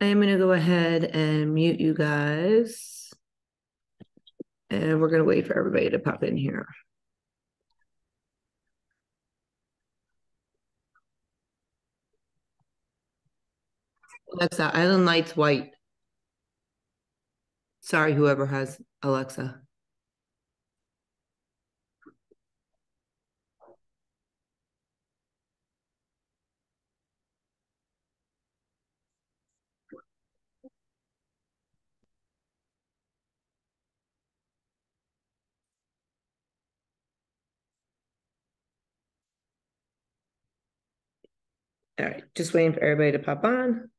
I'm going to go ahead and mute you guys. And we're going to wait for everybody to pop in here. Alexa, Island Lights white. Sorry, whoever has Alexa. All right, just waiting for everybody to pop on.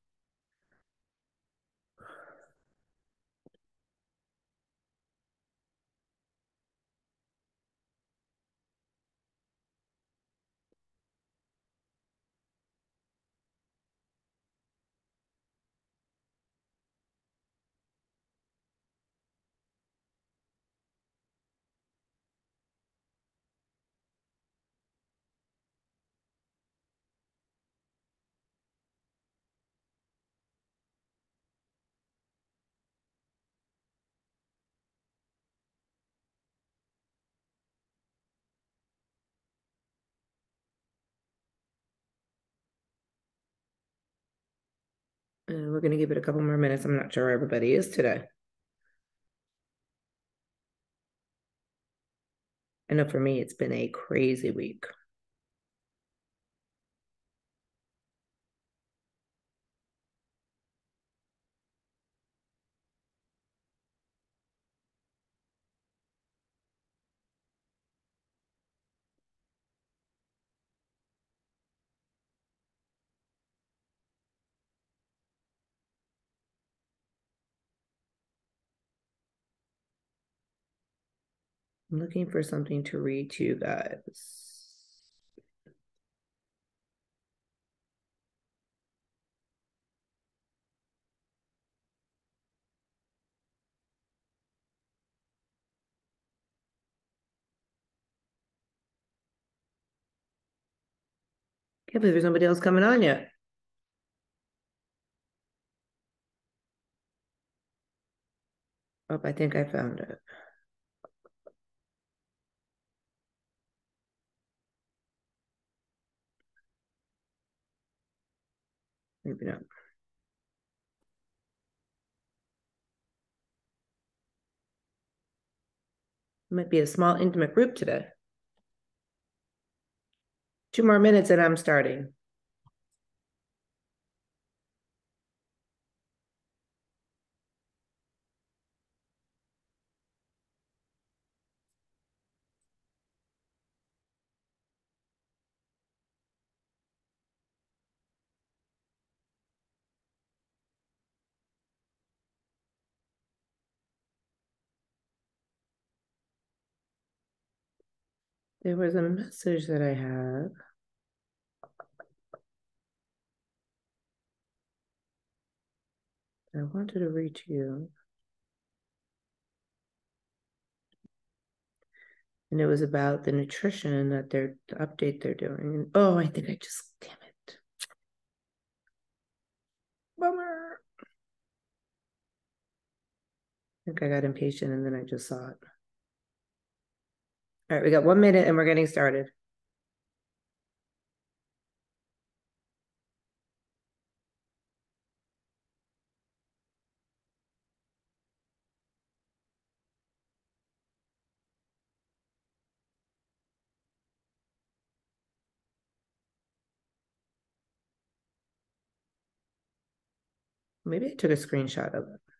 And we're going to give it a couple more minutes. I'm not sure where everybody is today. I know for me, it's been a crazy week. I'm looking for something to read to you guys. Can't believe there's nobody else coming on yet. Oh, I think I found it. Maybe not. Might be a small intimate group today. Two more minutes and I'm starting. There was a message that I had. I wanted to read to you. And it was about the nutrition that they're the update they're doing. oh, I think I just damn it. Bummer. I think I got impatient and then I just saw it. All right, we got one minute and we're getting started. Maybe I took a screenshot of it.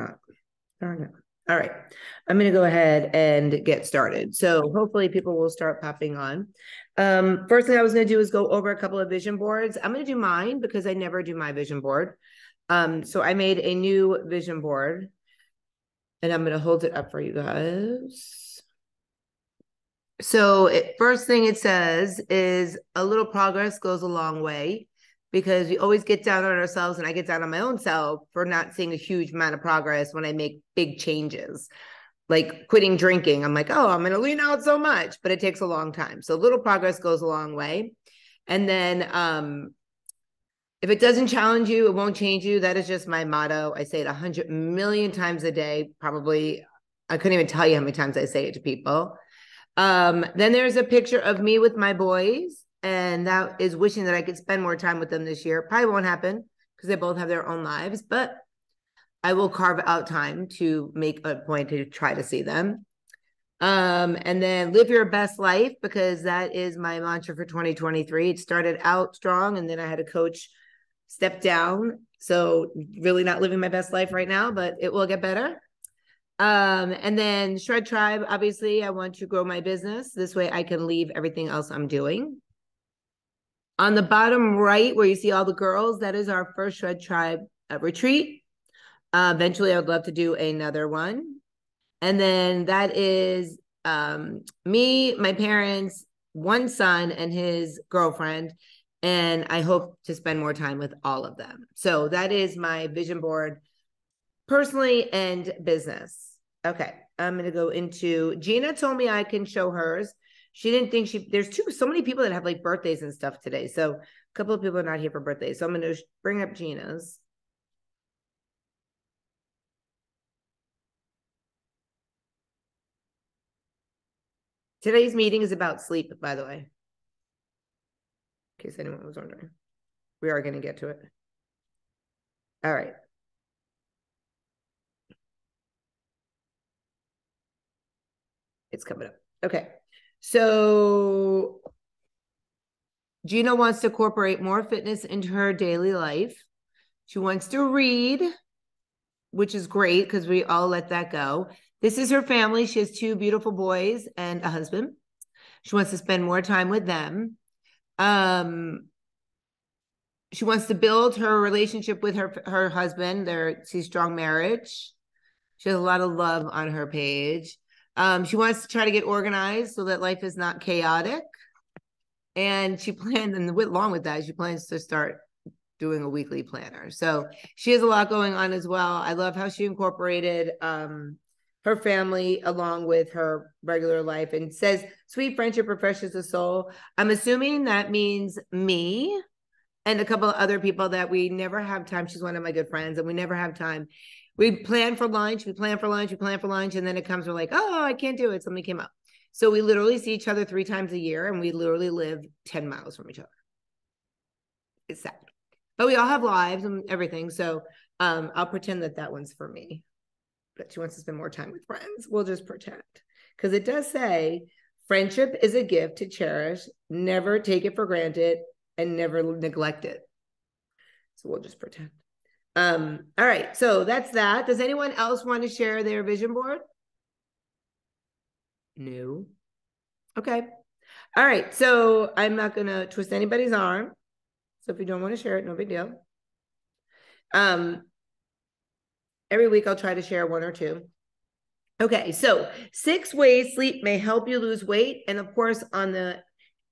Not. Darn it. All right. I'm going to go ahead and get started. So hopefully people will start popping on. Um, first thing I was going to do is go over a couple of vision boards. I'm going to do mine because I never do my vision board. Um, so I made a new vision board and I'm going to hold it up for you guys. So it, first thing it says is a little progress goes a long way because we always get down on ourselves and I get down on my own self for not seeing a huge amount of progress when I make big changes. like quitting drinking. I'm like, oh, I'm going to lean out so much, but it takes a long time. So little progress goes a long way. And then um, if it doesn't challenge you, it won't change you. That is just my motto. I say it a hundred million times a day. Probably, I couldn't even tell you how many times I say it to people. Um, then there's a picture of me with my boys, and that is wishing that I could spend more time with them this year. Probably won't happen because they both have their own lives, but I will carve out time to make a point to try to see them. Um, and then live your best life because that is my mantra for 2023. It started out strong and then I had a coach step down. So really not living my best life right now, but it will get better. Um, and then Shred Tribe, obviously, I want to grow my business. This way I can leave everything else I'm doing. On the bottom right, where you see all the girls, that is our first Shred Tribe uh, retreat. Uh, eventually, I would love to do another one. And then that is um, me, my parents, one son, and his girlfriend. And I hope to spend more time with all of them. So that is my vision board, personally and business. Okay, I'm going to go into Gina told me I can show hers. She didn't think she, there's two, so many people that have like birthdays and stuff today. So a couple of people are not here for birthdays. So I'm going to bring up Gina's. Today's meeting is about sleep, by the way. In case anyone was wondering. We are going to get to it. All right. It's coming up. Okay. So Gina wants to incorporate more fitness into her daily life. She wants to read, which is great because we all let that go. This is her family. She has two beautiful boys and a husband. She wants to spend more time with them. Um, she wants to build her relationship with her her husband. They're she's strong marriage. She has a lot of love on her page. Um, she wants to try to get organized so that life is not chaotic. And she planned, and with, along with that, she plans to start doing a weekly planner. So she has a lot going on as well. I love how she incorporated um, her family along with her regular life and says sweet friendship refreshes the soul i'm assuming that means me and a couple of other people that we never have time she's one of my good friends and we never have time we plan for lunch we plan for lunch we plan for lunch and then it comes we're like oh i can't do it something came up so we literally see each other three times a year and we literally live 10 miles from each other it's sad but we all have lives and everything so um, i'll pretend that that one's for me but she wants to spend more time with friends. We'll just pretend. Because it does say friendship is a gift to cherish, never take it for granted, and never neglect it. So we'll just pretend. Um, all right, so that's that. Does anyone else want to share their vision board? No. Okay. All right, so I'm not gonna twist anybody's arm. So if you don't want to share it, no big deal. Um, Every week I'll try to share one or two. Okay, so six ways sleep may help you lose weight. And of course, on the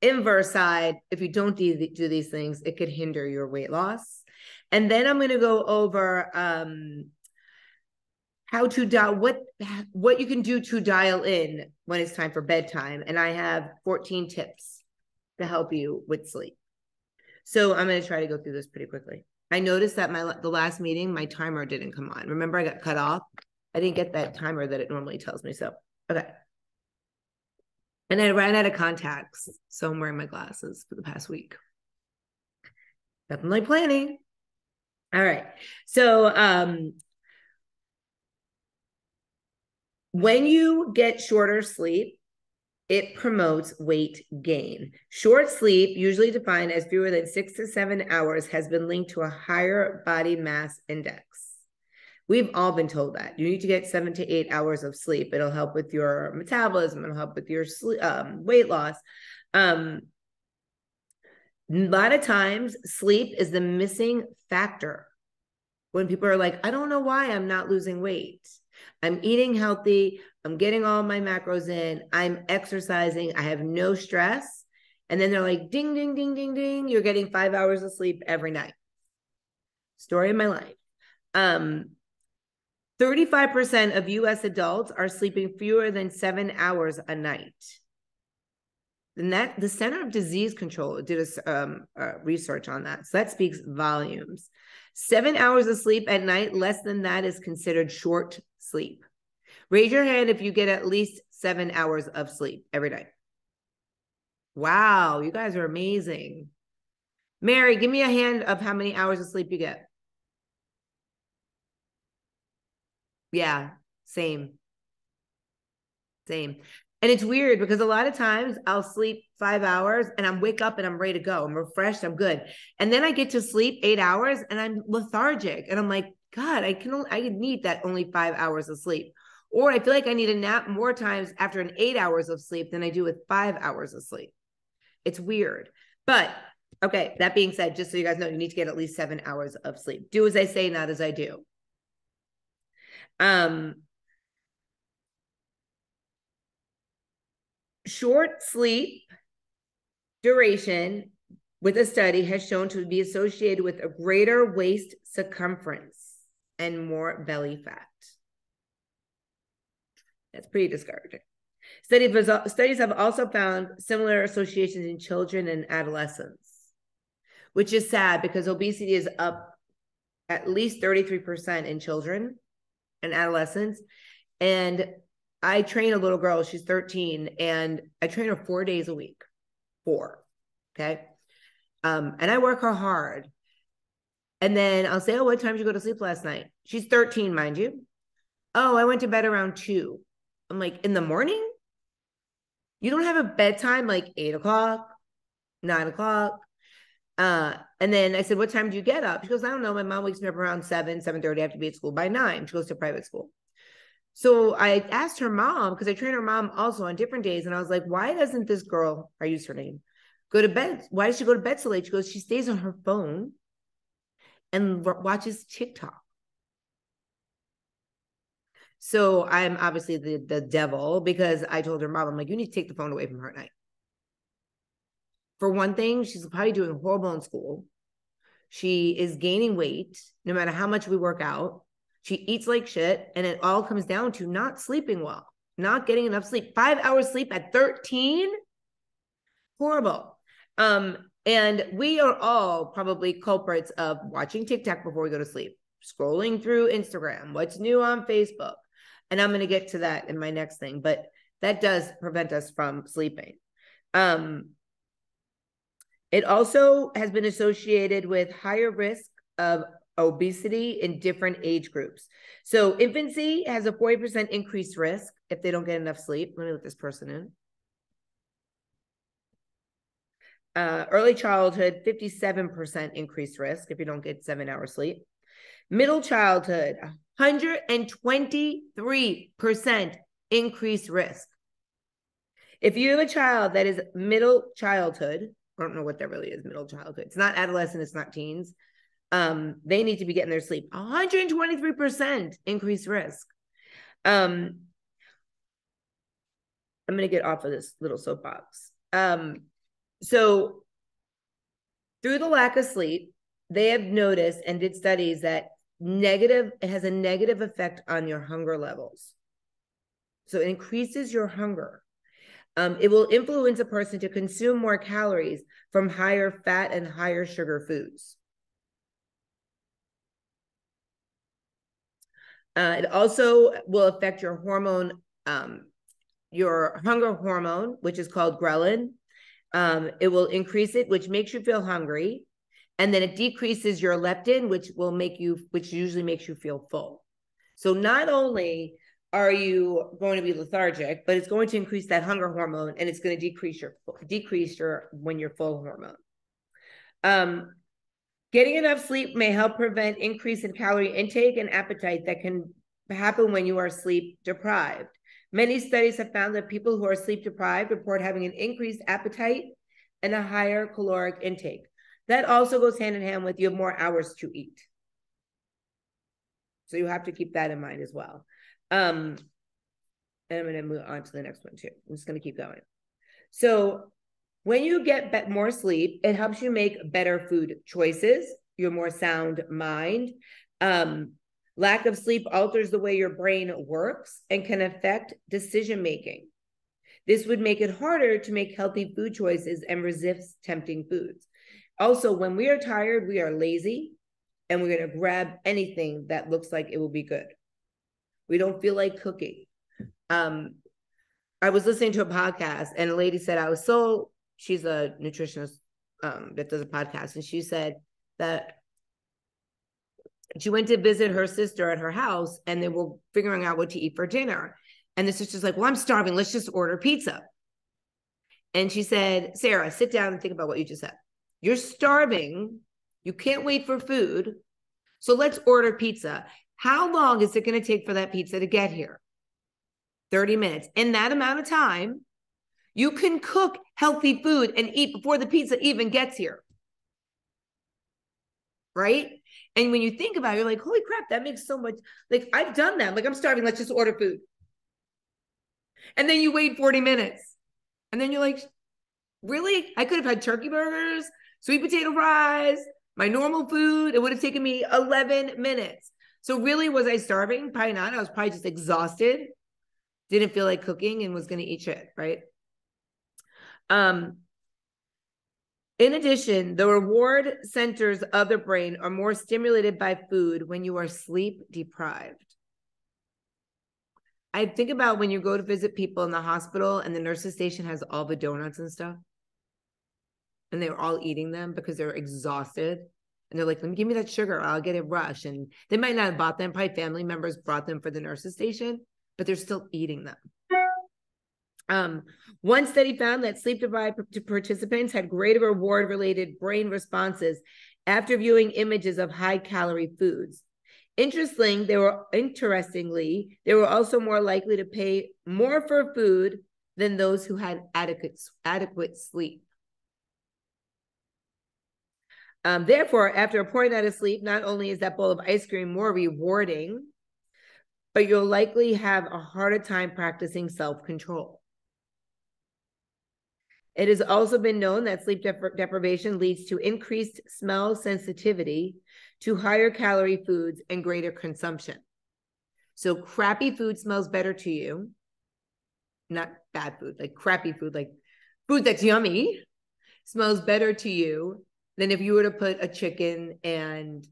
inverse side, if you don't do, do these things, it could hinder your weight loss. And then I'm going to go over um, how to dial what what you can do to dial in when it's time for bedtime. And I have 14 tips to help you with sleep. So I'm going to try to go through this pretty quickly. I noticed that my the last meeting, my timer didn't come on. Remember, I got cut off. I didn't get that timer that it normally tells me. So, okay. And I ran out of contacts, so I'm wearing my glasses for the past week. Nothing like planning. All right. So, um, when you get shorter sleep, it promotes weight gain. Short sleep, usually defined as fewer than six to seven hours, has been linked to a higher body mass index. We've all been told that you need to get seven to eight hours of sleep. It'll help with your metabolism. It'll help with your sleep, um, weight loss. Um, a lot of times, sleep is the missing factor. When people are like, I don't know why I'm not losing weight. I'm eating healthy. I'm getting all my macros in. I'm exercising. I have no stress. And then they're like, ding, ding, ding, ding, ding. You're getting five hours of sleep every night. Story of my life. Um, 35% of US adults are sleeping fewer than seven hours a night. And that the Center of Disease Control did a um, research on that. So that speaks volumes. Seven hours of sleep at night, less than that is considered short sleep. Raise your hand if you get at least seven hours of sleep every night. Wow, you guys are amazing. Mary, give me a hand of how many hours of sleep you get. Yeah, same. Same. And it's weird because a lot of times I'll sleep five hours and I'm wake up and I'm ready to go. I'm refreshed. I'm good. And then I get to sleep eight hours and I'm lethargic. And I'm like, God, I can only, I need that only five hours of sleep. Or I feel like I need a nap more times after an eight hours of sleep than I do with five hours of sleep. It's weird. But okay, that being said, just so you guys know, you need to get at least seven hours of sleep. Do as I say, not as I do. Um, short sleep duration with a study has shown to be associated with a greater waist circumference and more belly fat. That's pretty discouraging. studies have also found similar associations in children and adolescents, which is sad because obesity is up at least 33% in children and adolescents. And I train a little girl, she's 13, and I train her four days a week. Four. Okay. Um, and I work her hard. And then I'll say, Oh, what time did you go to sleep last night? She's 13, mind you. Oh, I went to bed around two. I'm like, in the morning? You don't have a bedtime like eight o'clock, nine o'clock. Uh, and then I said, What time do you get up? She goes, I don't know. My mom wakes me up around seven, seven thirty. I have to be at school by nine. She goes to private school. So I asked her mom, because I train her mom also on different days. And I was like, why doesn't this girl, I use her name, go to bed? Why does she go to bed so late? She goes, she stays on her phone and watches TikTok. So I'm obviously the, the devil because I told her mom, I'm like, you need to take the phone away from her at night. For one thing, she's probably doing horrible in school. She is gaining weight no matter how much we work out. She eats like shit. And it all comes down to not sleeping well, not getting enough sleep. Five hours sleep at 13? Horrible. Um, and we are all probably culprits of watching TikTok before we go to sleep, scrolling through Instagram, what's new on Facebook. And I'm going to get to that in my next thing, but that does prevent us from sleeping. Um, it also has been associated with higher risk of obesity in different age groups. So infancy has a 40% increased risk if they don't get enough sleep. Let me let this person in. Uh, early childhood, 57% increased risk if you don't get seven hours sleep. Middle childhood, 123% increased risk. If you have a child that is middle childhood, I don't know what that really is, middle childhood. It's not adolescent, it's not teens um, they need to be getting their sleep. 123% increased risk. Um, I'm going to get off of this little soapbox. Um, so, through the lack of sleep, they have noticed and did studies that negative it has a negative effect on your hunger levels. So it increases your hunger. Um, it will influence a person to consume more calories from higher fat and higher sugar foods. Uh, it also will affect your hormone, um, your hunger hormone, which is called ghrelin. Um, it will increase it, which makes you feel hungry. And then it decreases your leptin, which will make you, which usually makes you feel full. So not only are you going to be lethargic, but it's going to increase that hunger hormone and it's going to decrease your decrease your when you're full hormone. Um, Getting enough sleep may help prevent increase in calorie intake and appetite that can happen when you are sleep deprived. Many studies have found that people who are sleep deprived report having an increased appetite and a higher caloric intake. That also goes hand in hand with you have more hours to eat. So you have to keep that in mind as well. Um, and I'm going to move on to the next one too. I'm just going to keep going. So when you get more sleep, it helps you make better food choices, your more sound mind. Um, Lack of sleep alters the way your brain works and can affect decision making. This would make it harder to make healthy food choices and resist tempting foods. Also, when we are tired, we are lazy and we're going to grab anything that looks like it will be good. We don't feel like cooking. Um, I was listening to a podcast and a lady said, I was so, she's a nutritionist um, that does a podcast, and she said that she went to visit her sister at her house and they were figuring out what to eat for dinner. And the sister's like, Well, I'm starving. Let's just order pizza. And she said, Sarah, sit down and think about what you just said. You're starving. You can't wait for food. So let's order pizza. How long is it going to take for that pizza to get here? 30 minutes. In that amount of time, you can cook healthy food and eat before the pizza even gets here. Right? And when you think about it, you're like, holy crap, that makes so much. Like, I've done that. Like, I'm starving. Let's just order food. And then you wait 40 minutes. And then you're like, really? I could have had turkey burgers, sweet potato fries, my normal food. It would have taken me 11 minutes. So, really, was I starving? Probably not. I was probably just exhausted, didn't feel like cooking, and was going to eat shit. Right. Um, in addition, the reward centers of the brain are more stimulated by food when you are sleep deprived. I think about when you go to visit people in the hospital and the nurse's station has all the donuts and stuff. And they're all eating them because they're exhausted. And they're like, let me give me that sugar. I'll get a rush. And they might not have bought them. Probably family members brought them for the nurse's station, but they're still eating them. Um, one study found that sleep deprived participants had greater reward related brain responses after viewing images of high calorie foods. Interesting, they were interestingly, they were also more likely to pay more for food than those who had adequate adequate sleep. Um, therefore, after a point out of sleep, not only is that bowl of ice cream more rewarding, but you'll likely have a harder time practicing self control. It has also been known that sleep depri- deprivation leads to increased smell sensitivity to higher calorie foods and greater consumption. So, crappy food smells better to you, not bad food, like crappy food, like food that's yummy, smells better to you than if you were to put a chicken and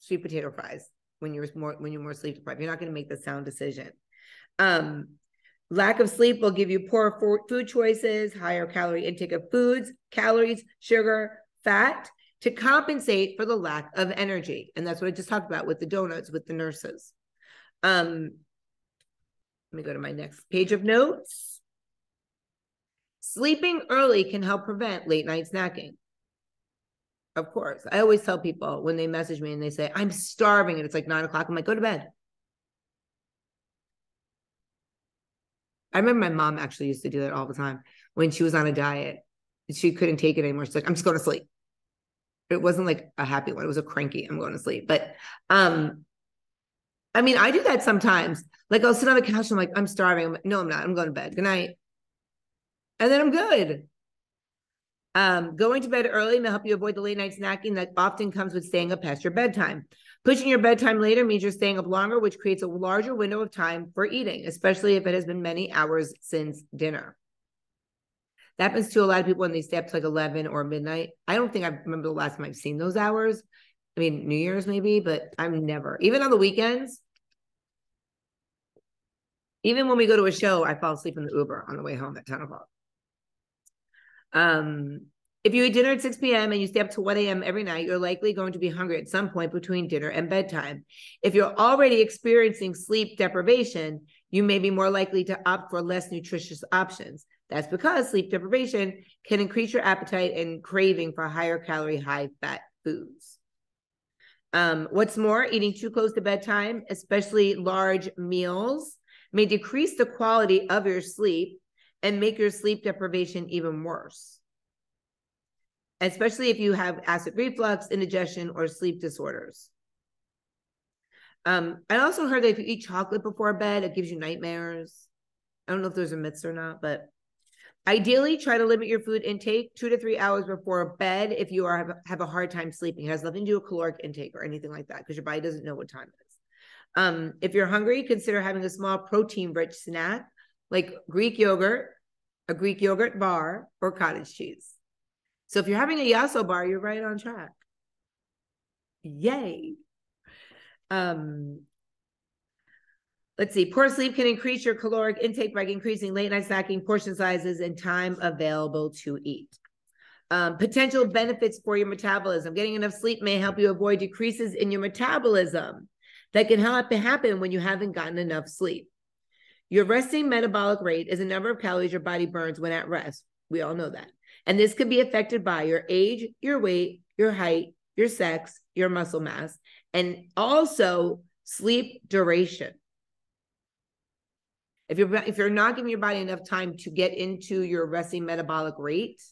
sweet potato fries when you're more when you're more sleep deprived. You're not going to make the sound decision. Um, Lack of sleep will give you poor food choices, higher calorie intake of foods, calories, sugar, fat to compensate for the lack of energy. And that's what I just talked about with the donuts with the nurses. Um, let me go to my next page of notes. Sleeping early can help prevent late night snacking. Of course. I always tell people when they message me and they say, I'm starving, and it's like nine o'clock. I'm like, go to bed. I remember my mom actually used to do that all the time when she was on a diet. She couldn't take it anymore. She's like, I'm just going to sleep. It wasn't like a happy one. It was a cranky, I'm going to sleep. But um, I mean, I do that sometimes. Like I'll sit on the couch and I'm like, I'm starving. I'm like, no, I'm not. I'm going to bed. Good night. And then I'm good. Um, going to bed early may help you avoid the late night snacking that often comes with staying up past your bedtime. Pushing your bedtime later means you're staying up longer, which creates a larger window of time for eating, especially if it has been many hours since dinner. That happens to a lot of people when they stay up to like 11 or midnight. I don't think I remember the last time I've seen those hours. I mean, New Year's maybe, but I'm never, even on the weekends. Even when we go to a show, I fall asleep in the Uber on the way home at 10 o'clock. Um, if you eat dinner at 6 p.m. and you stay up to 1 a.m. every night, you're likely going to be hungry at some point between dinner and bedtime. If you're already experiencing sleep deprivation, you may be more likely to opt for less nutritious options. That's because sleep deprivation can increase your appetite and craving for higher calorie, high fat foods. Um, what's more, eating too close to bedtime, especially large meals, may decrease the quality of your sleep and make your sleep deprivation even worse especially if you have acid reflux, indigestion, or sleep disorders. Um, I also heard that if you eat chocolate before bed, it gives you nightmares. I don't know if those are myths or not, but ideally try to limit your food intake two to three hours before bed if you are have, have a hard time sleeping. It has nothing to do with caloric intake or anything like that because your body doesn't know what time it is. Um, if you're hungry, consider having a small protein rich snack like Greek yogurt, a Greek yogurt bar, or cottage cheese. So if you're having a Yasso bar, you're right on track. Yay. Um, let's see, poor sleep can increase your caloric intake by increasing late night snacking, portion sizes, and time available to eat. Um, potential benefits for your metabolism. Getting enough sleep may help you avoid decreases in your metabolism that can happen when you haven't gotten enough sleep. Your resting metabolic rate is the number of calories your body burns when at rest. We all know that. And this could be affected by your age, your weight, your height, your sex, your muscle mass, and also sleep duration. If you're if you're not giving your body enough time to get into your resting metabolic rate,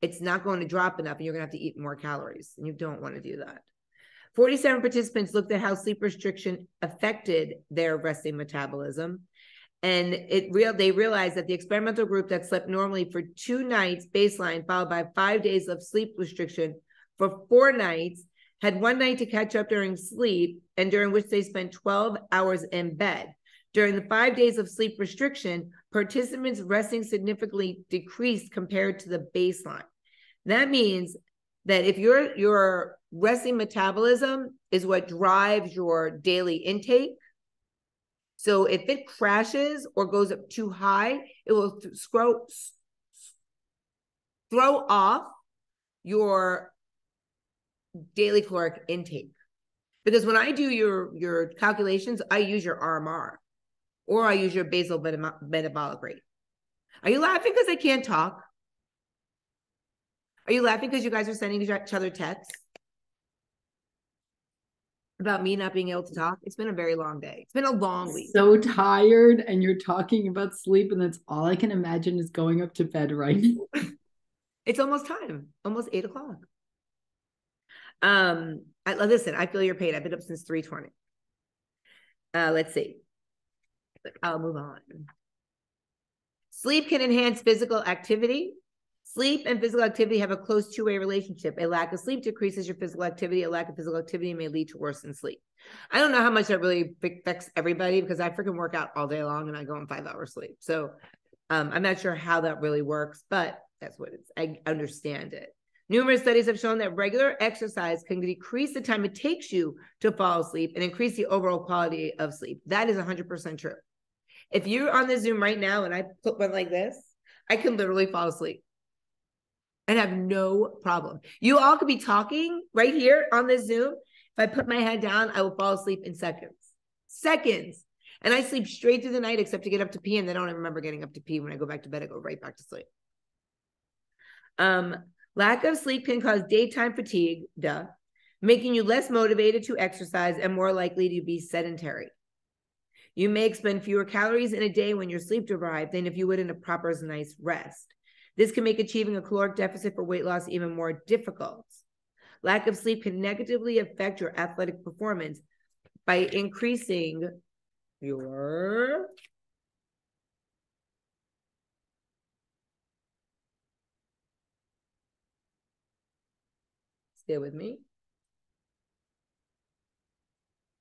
it's not going to drop enough and you're going to have to eat more calories. And you don't want to do that. 47 participants looked at how sleep restriction affected their resting metabolism. And it real they realized that the experimental group that slept normally for two nights baseline, followed by five days of sleep restriction for four nights, had one night to catch up during sleep, and during which they spent 12 hours in bed. During the five days of sleep restriction, participants resting significantly decreased compared to the baseline. That means that if your your resting metabolism is what drives your daily intake, so if it crashes or goes up too high, it will th- throw throw off your daily caloric intake. Because when I do your your calculations, I use your RMR or I use your basal metabolic rate. Are you laughing because I can't talk? Are you laughing because you guys are sending each other texts about me not being able to talk? It's been a very long day. It's been a long week. So tired, and you're talking about sleep, and that's all I can imagine is going up to bed right now. it's almost time, almost eight o'clock. Um, I, listen, I feel your pain. I've been up since three twenty. Uh, let's see. I'll move on. Sleep can enhance physical activity. Sleep and physical activity have a close two way relationship. A lack of sleep decreases your physical activity. A lack of physical activity may lead to worsened sleep. I don't know how much that really affects everybody because I freaking work out all day long and I go on five hours sleep. So um, I'm not sure how that really works, but that's what it's. I understand it. Numerous studies have shown that regular exercise can decrease the time it takes you to fall asleep and increase the overall quality of sleep. That is 100% true. If you're on the Zoom right now and I put one like this, I can literally fall asleep and have no problem. You all could be talking right here on this Zoom. If I put my head down, I will fall asleep in seconds. Seconds. And I sleep straight through the night except to get up to pee. And then I don't remember getting up to pee. When I go back to bed, I go right back to sleep. Um, lack of sleep can cause daytime fatigue, duh, making you less motivated to exercise and more likely to be sedentary. You may expend fewer calories in a day when you're sleep deprived than if you would in a proper night's rest. This can make achieving a caloric deficit for weight loss even more difficult. Lack of sleep can negatively affect your athletic performance by increasing your Stay with me.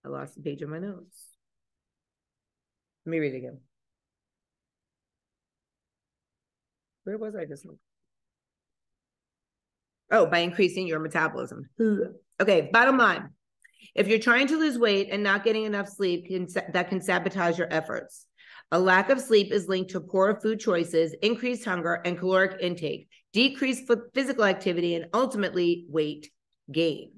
I lost the page of my notes. Let me read it again. Where was I just? Oh, by increasing your metabolism. Okay, bottom line. If you're trying to lose weight and not getting enough sleep, can, that can sabotage your efforts. A lack of sleep is linked to poor food choices, increased hunger and caloric intake, decreased physical activity, and ultimately weight gain.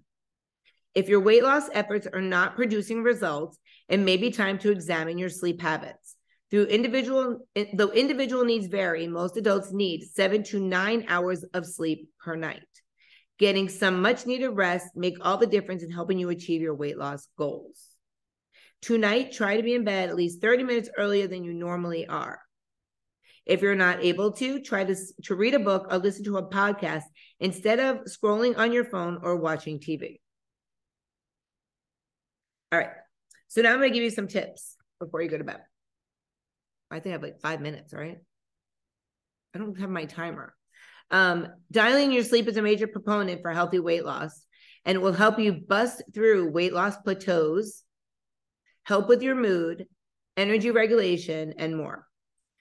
If your weight loss efforts are not producing results, it may be time to examine your sleep habits. Individual, though individual needs vary, most adults need seven to nine hours of sleep per night. Getting some much needed rest make all the difference in helping you achieve your weight loss goals. Tonight, try to be in bed at least 30 minutes earlier than you normally are. If you're not able to, try to, to read a book or listen to a podcast instead of scrolling on your phone or watching TV. All right. So now I'm going to give you some tips before you go to bed. I think I have like five minutes, right? I don't have my timer. Um, dialing your sleep is a major proponent for healthy weight loss, and it will help you bust through weight loss plateaus help with your mood, energy regulation, and more.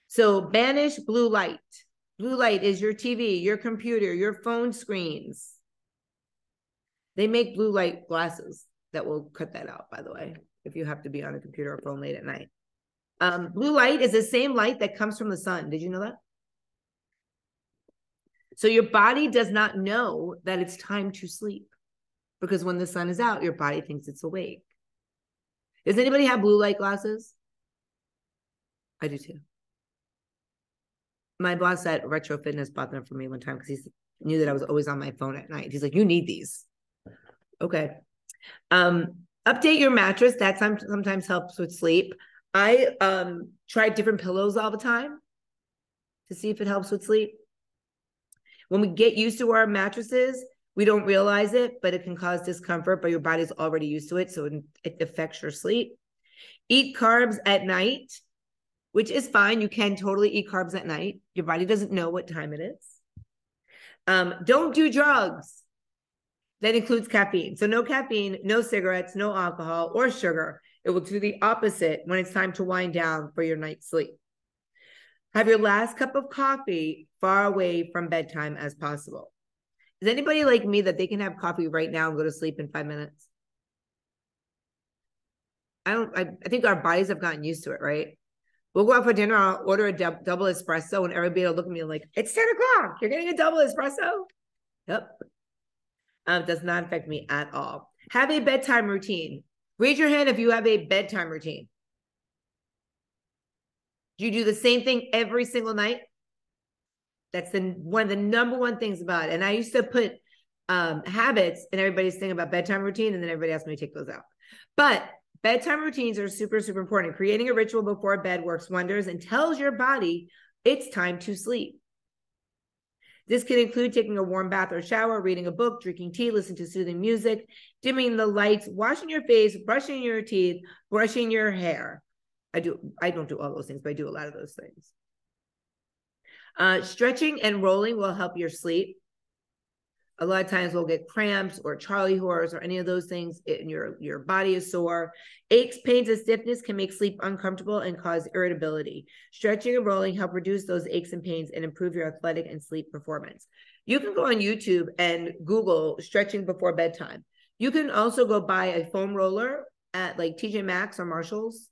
So, banish blue light. Blue light is your TV, your computer, your phone screens. They make blue light glasses that will cut that out, by the way, if you have to be on a computer or phone late at night. Um, blue light is the same light that comes from the sun. Did you know that? So your body does not know that it's time to sleep because when the sun is out, your body thinks it's awake. Does anybody have blue light glasses? I do too. My boss at Retro Fitness bought them for me one time because he knew that I was always on my phone at night. He's like, "You need these." Okay. Um, update your mattress. That sometimes helps with sleep. I um try different pillows all the time to see if it helps with sleep. When we get used to our mattresses, we don't realize it, but it can cause discomfort, but your body's already used to it. So it affects your sleep. Eat carbs at night, which is fine. You can totally eat carbs at night. Your body doesn't know what time it is. Um, don't do drugs. That includes caffeine. So no caffeine, no cigarettes, no alcohol or sugar. It will do the opposite when it's time to wind down for your night's sleep. Have your last cup of coffee far away from bedtime as possible. Is anybody like me that they can have coffee right now and go to sleep in five minutes? I don't, I, I think our bodies have gotten used to it, right? We'll go out for dinner, I'll order a dub, double espresso, and everybody will look at me like, it's 10 o'clock. You're getting a double espresso? Yep. Um, does not affect me at all. Have a bedtime routine. Raise your hand if you have a bedtime routine. Do you do the same thing every single night? That's the one of the number one things about it. And I used to put um, habits in everybody's thing about bedtime routine, and then everybody asked me to take those out. But bedtime routines are super, super important. Creating a ritual before bed works wonders and tells your body it's time to sleep. This can include taking a warm bath or shower, reading a book, drinking tea, listening to soothing music, dimming the lights, washing your face, brushing your teeth, brushing your hair. I do I don't do all those things, but I do a lot of those things. Uh, stretching and rolling will help your sleep. A lot of times we'll get cramps or Charlie horse or any of those things, and your your body is sore. Aches, pains, and stiffness can make sleep uncomfortable and cause irritability. Stretching and rolling help reduce those aches and pains and improve your athletic and sleep performance. You can go on YouTube and Google stretching before bedtime. You can also go buy a foam roller at like TJ Maxx or Marshalls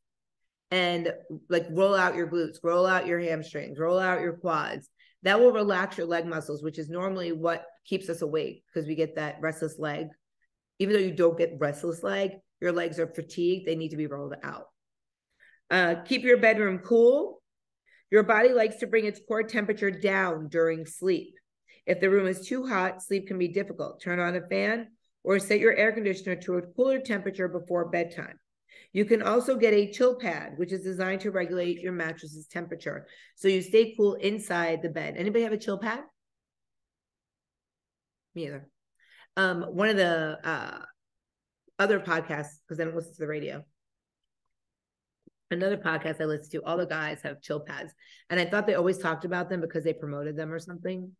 and like roll out your glutes, roll out your hamstrings, roll out your quads. That will relax your leg muscles, which is normally what keeps us awake because we get that restless leg. Even though you don't get restless leg, your legs are fatigued, they need to be rolled out. Uh, keep your bedroom cool. Your body likes to bring its core temperature down during sleep. If the room is too hot, sleep can be difficult. Turn on a fan or set your air conditioner to a cooler temperature before bedtime. You can also get a chill pad, which is designed to regulate your mattress's temperature. So you stay cool inside the bed. Anybody have a chill pad? Me either. Um, one of the uh, other podcasts, because I don't listen to the radio. Another podcast I listen to, all the guys have chill pads. And I thought they always talked about them because they promoted them or something.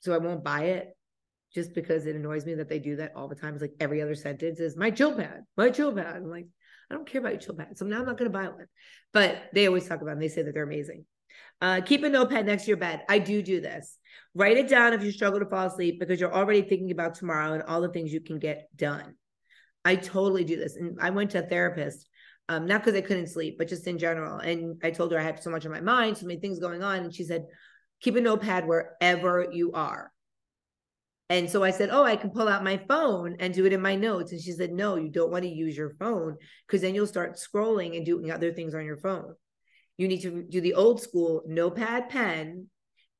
So I won't buy it just because it annoys me that they do that all the time. It's like every other sentence is my chill pad, my chill pad. I'm like, I don't care about your chill pad. So now I'm not going to buy one. But they always talk about them. They say that they're amazing. Uh, keep a notepad next to your bed. I do do this. Write it down if you struggle to fall asleep because you're already thinking about tomorrow and all the things you can get done. I totally do this. And I went to a therapist, um, not because I couldn't sleep, but just in general. And I told her I had so much on my mind, so many things going on. And she said, keep a notepad wherever you are. And so I said, Oh, I can pull out my phone and do it in my notes. And she said, No, you don't want to use your phone because then you'll start scrolling and doing other things on your phone. You need to do the old school notepad, pen,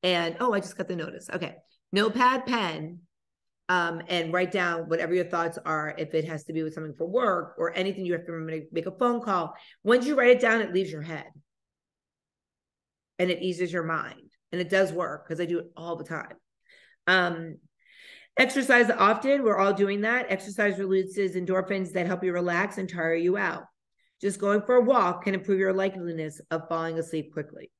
and oh, I just got the notice. Okay. Notepad, pen, um, and write down whatever your thoughts are if it has to be with something for work or anything you have to remember to make a phone call. Once you write it down, it leaves your head and it eases your mind. And it does work because I do it all the time. Um, Exercise often, we're all doing that. Exercise releases endorphins that help you relax and tire you out. Just going for a walk can improve your likeliness of falling asleep quickly.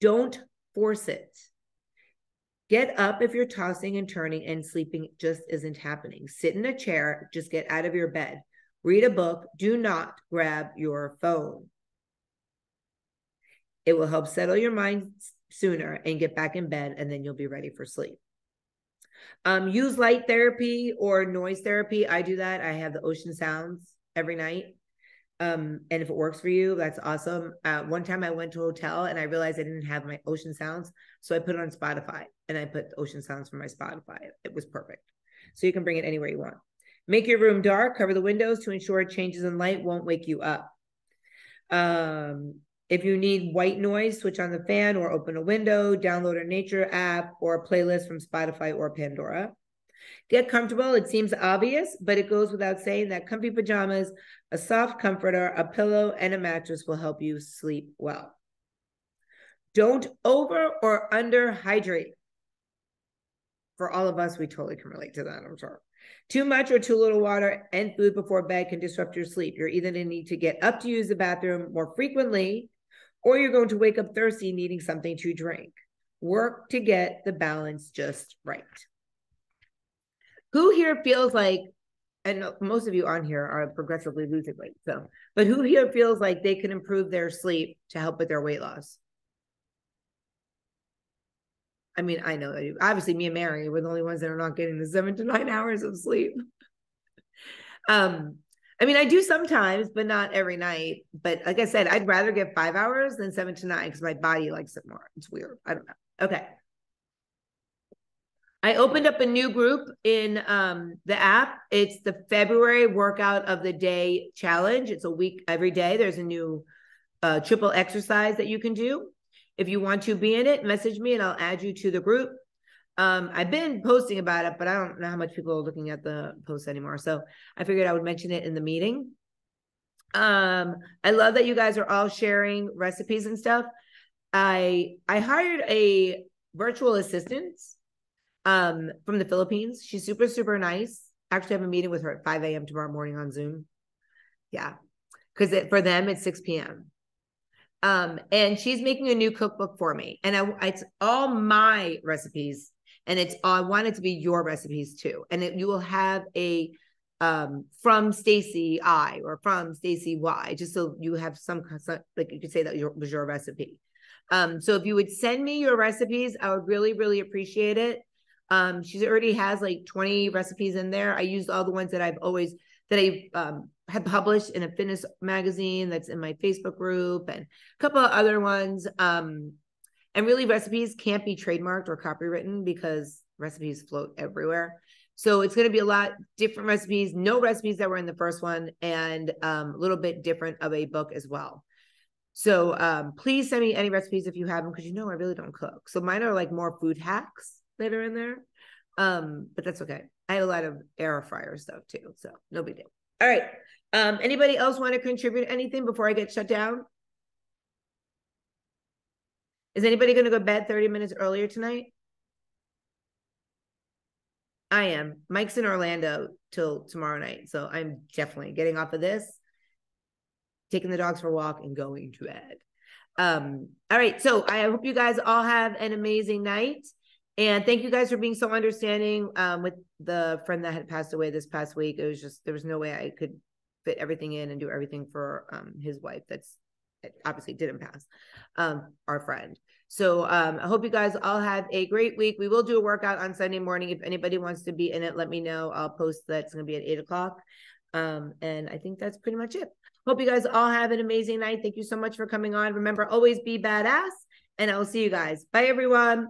Don't force it. Get up if you're tossing and turning and sleeping just isn't happening. Sit in a chair, just get out of your bed. Read a book. Do not grab your phone. It will help settle your mind sooner and get back in bed, and then you'll be ready for sleep. Um, use light therapy or noise therapy. I do that. I have the ocean sounds every night. Um, and if it works for you, that's awesome. Uh, one time I went to a hotel and I realized I didn't have my ocean sounds. So I put it on Spotify and I put ocean sounds for my Spotify. It was perfect. So you can bring it anywhere you want. Make your room dark, cover the windows to ensure changes in light won't wake you up. Um, if you need white noise, switch on the fan or open a window, download a nature app or a playlist from Spotify or Pandora. Get comfortable. It seems obvious, but it goes without saying that comfy pajamas, a soft comforter, a pillow, and a mattress will help you sleep well. Don't over or under hydrate. For all of us, we totally can relate to that, I'm sure. Too much or too little water and food before bed can disrupt your sleep. You're either going to need to get up to use the bathroom more frequently or you're going to wake up thirsty needing something to drink. Work to get the balance just right. Who here feels like, and most of you on here are progressively losing weight, so, but who here feels like they can improve their sleep to help with their weight loss? I mean, I know obviously me and Mary were the only ones that are not getting the seven to nine hours of sleep. um, I mean, I do sometimes, but not every night. But like I said, I'd rather get five hours than seven to nine because my body likes it more. It's weird. I don't know. Okay. I opened up a new group in um, the app. It's the February workout of the day challenge. It's a week every day. There's a new uh, triple exercise that you can do. If you want to be in it, message me and I'll add you to the group. Um, I've been posting about it, but I don't know how much people are looking at the posts anymore. So I figured I would mention it in the meeting. Um, I love that you guys are all sharing recipes and stuff. I I hired a virtual assistant um from the Philippines. She's super, super nice. Actually, I have a meeting with her at 5 a.m. tomorrow morning on Zoom. Yeah. Because for them it's 6 p.m. Um, and she's making a new cookbook for me. And I, it's all my recipes and it's all, I want it to be your recipes too. And it, you will have a um from Stacy I or from Stacy Y, just so you have some, some like you could say that your, was your recipe. Um, so if you would send me your recipes, I would really, really appreciate it. Um, she already has like 20 recipes in there. I used all the ones that I've always that I um had published in a fitness magazine that's in my Facebook group and a couple of other ones. Um, and really, recipes can't be trademarked or copywritten because recipes float everywhere. So it's going to be a lot different recipes, no recipes that were in the first one, and um, a little bit different of a book as well. So um, please send me any recipes if you have them because you know I really don't cook. So mine are like more food hacks that are in there, um, but that's okay. I have a lot of air fryer stuff too, so no big deal. All right. Um, anybody else want to contribute anything before I get shut down? Is anybody going to go to bed 30 minutes earlier tonight? I am. Mike's in Orlando till tomorrow night. So I'm definitely getting off of this, taking the dogs for a walk, and going to bed. Um, all right. So I hope you guys all have an amazing night. And thank you guys for being so understanding um, with the friend that had passed away this past week. It was just, there was no way I could fit everything in and do everything for um, his wife. That's obviously didn't pass, um, our friend. So um, I hope you guys all have a great week. We will do a workout on Sunday morning. If anybody wants to be in it, let me know. I'll post that it's going to be at eight o'clock. Um, and I think that's pretty much it. Hope you guys all have an amazing night. Thank you so much for coming on. Remember, always be badass. And I will see you guys. Bye, everyone.